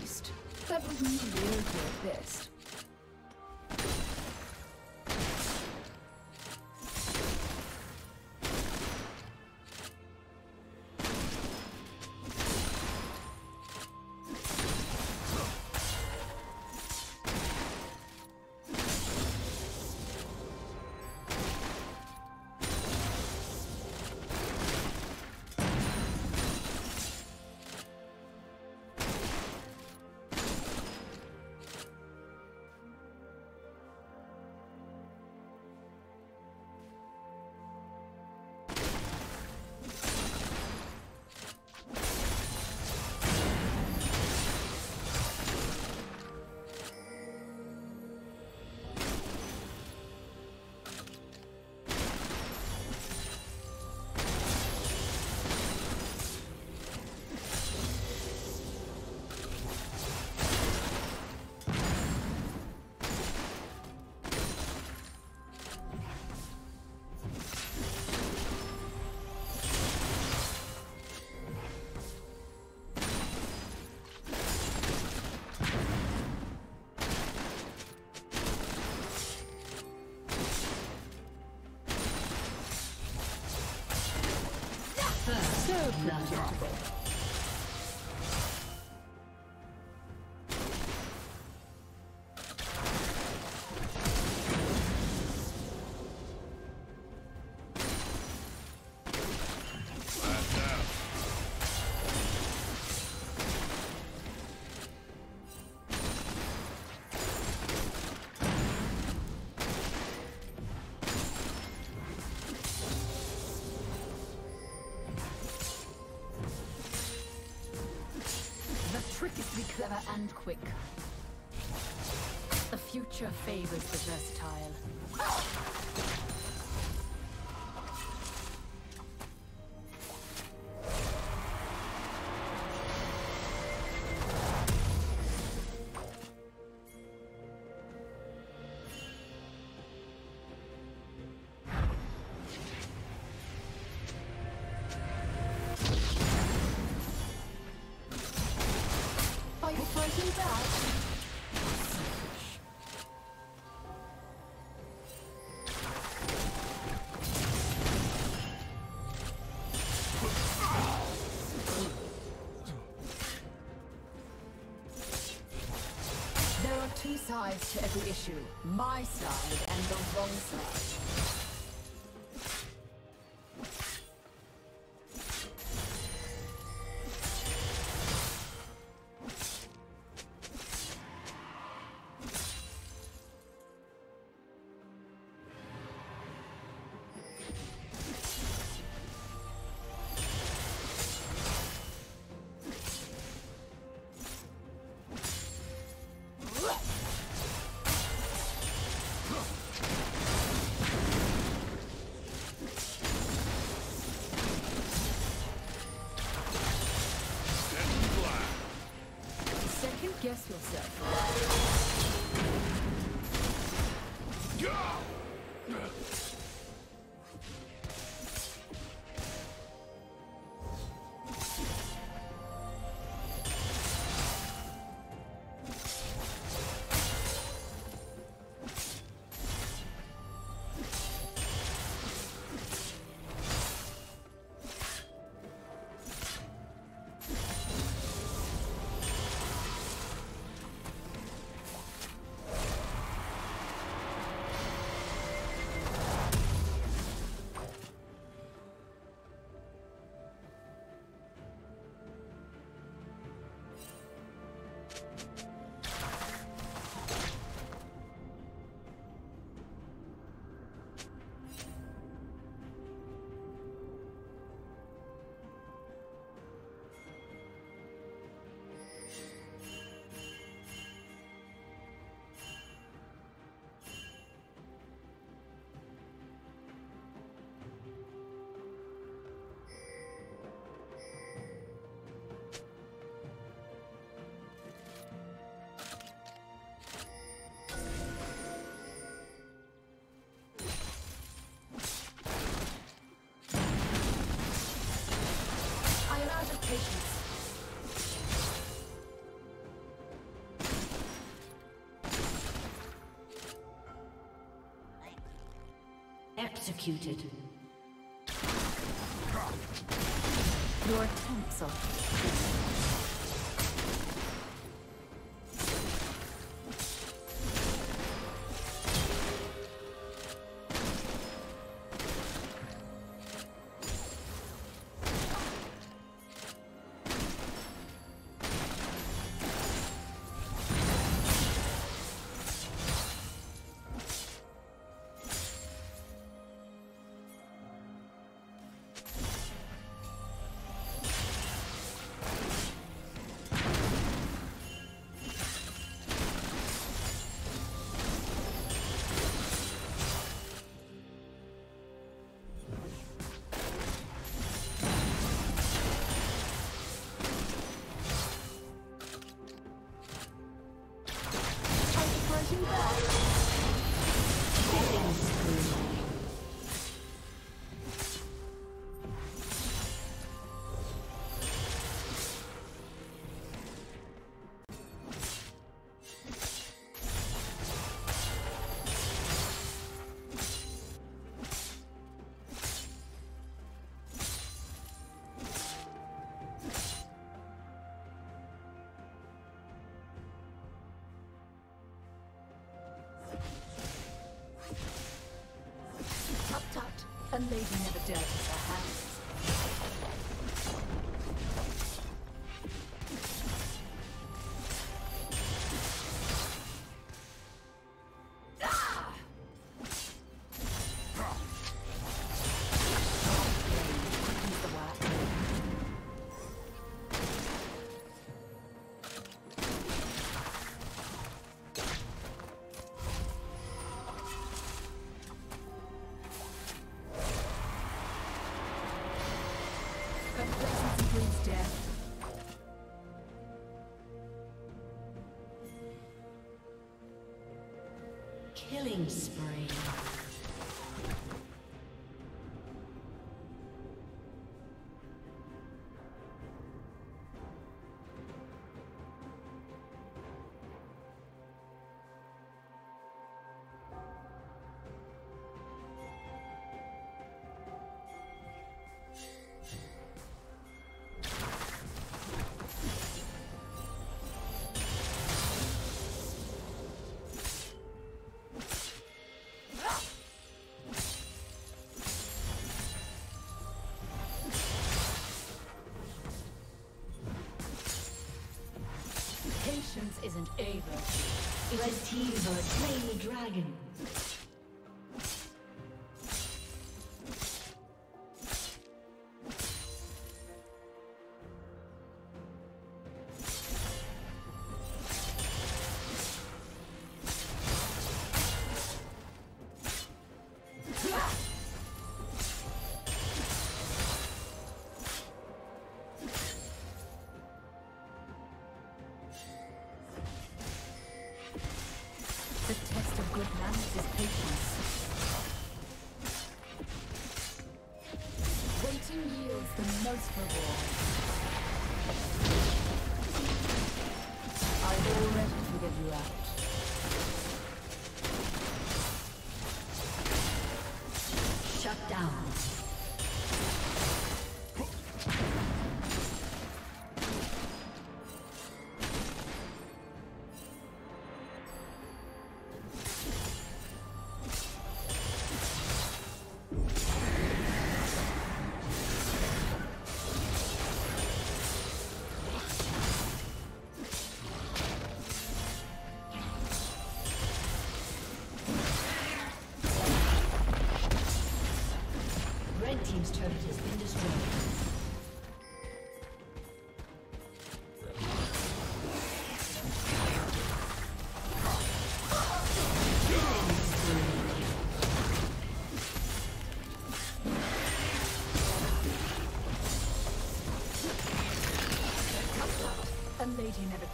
waste. That was mediocre at best. Blood. Clever and quick. The future favors the versatile. Two sides to every issue. My side and the wrong side. Executed. Your attempts A lady never dirties her hands. Killing spree. Patience isn't virtue. Red team are slain the dragon. Unstoppable.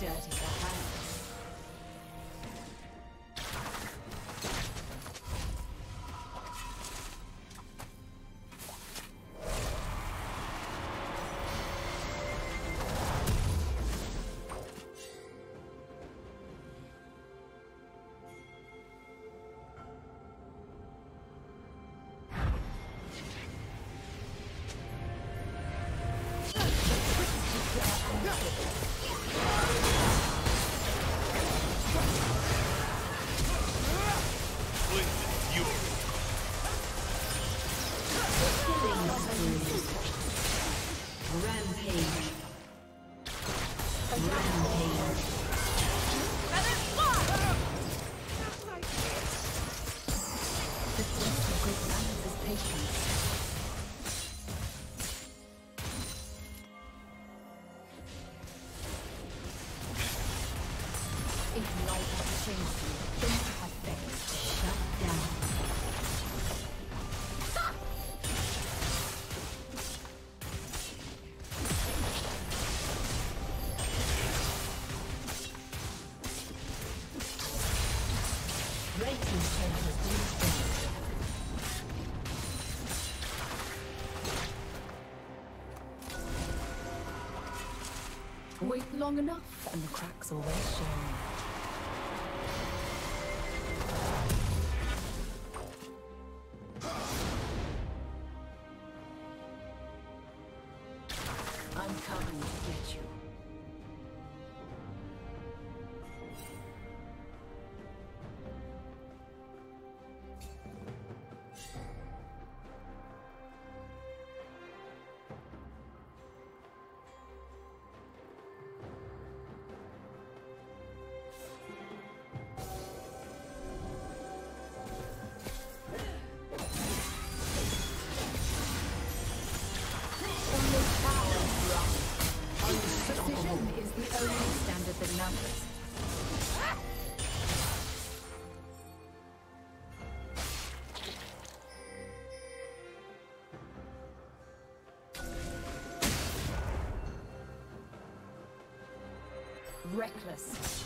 dirty. Wait long enough, and the cracks always show. Reckless.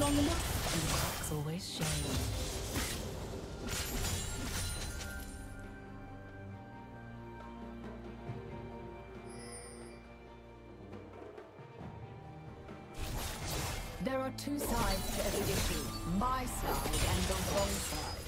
Long enough, always. There are two sides to every issue. My side and the wrong side.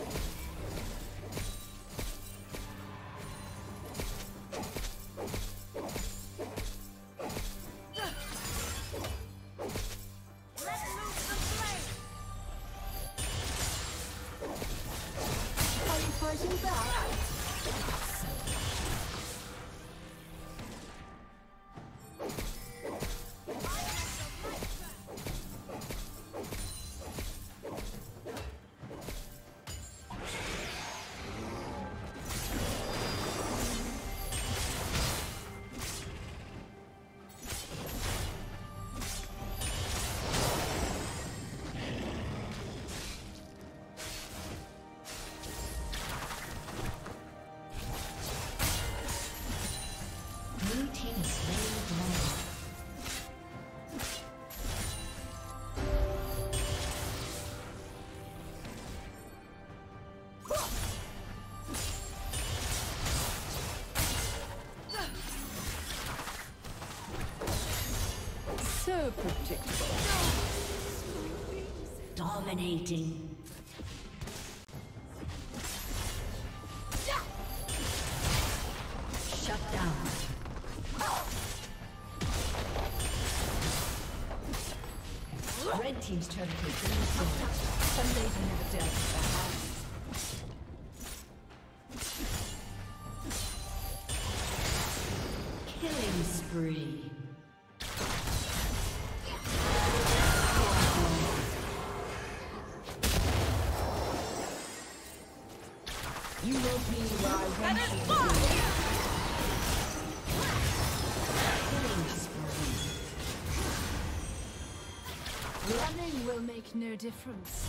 Dominating. Shut down. Red team's turret has been destroyed. Some lady never dealt with house. Killing spree. You will be where I want you. Running will make no difference.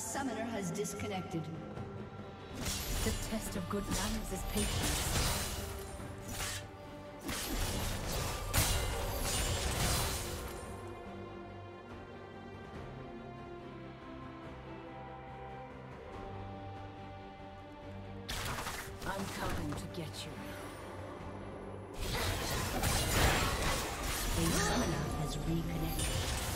A summoner has disconnected. The test of good manners is patience. I'm coming to get you. A summoner has reconnected.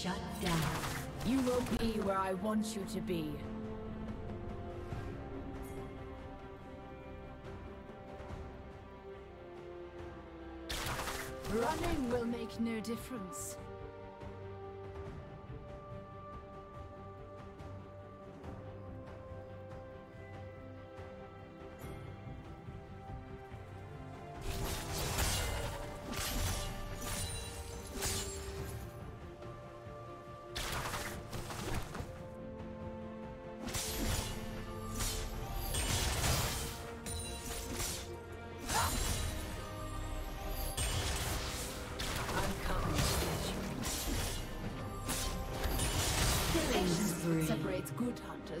Shut down. You will be where I want you to be. Running will make no difference.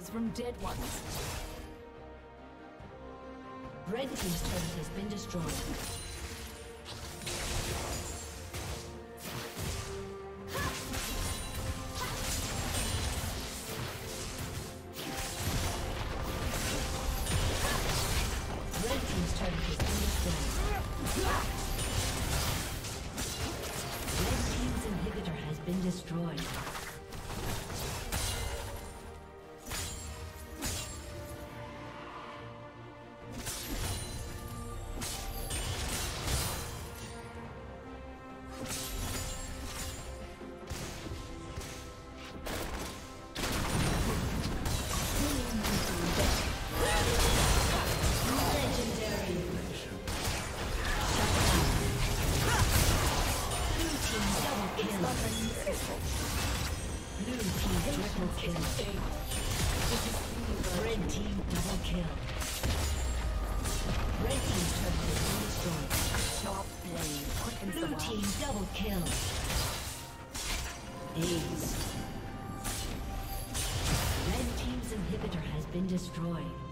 From dead ones. Red team's turret has been destroyed. Been destroyed.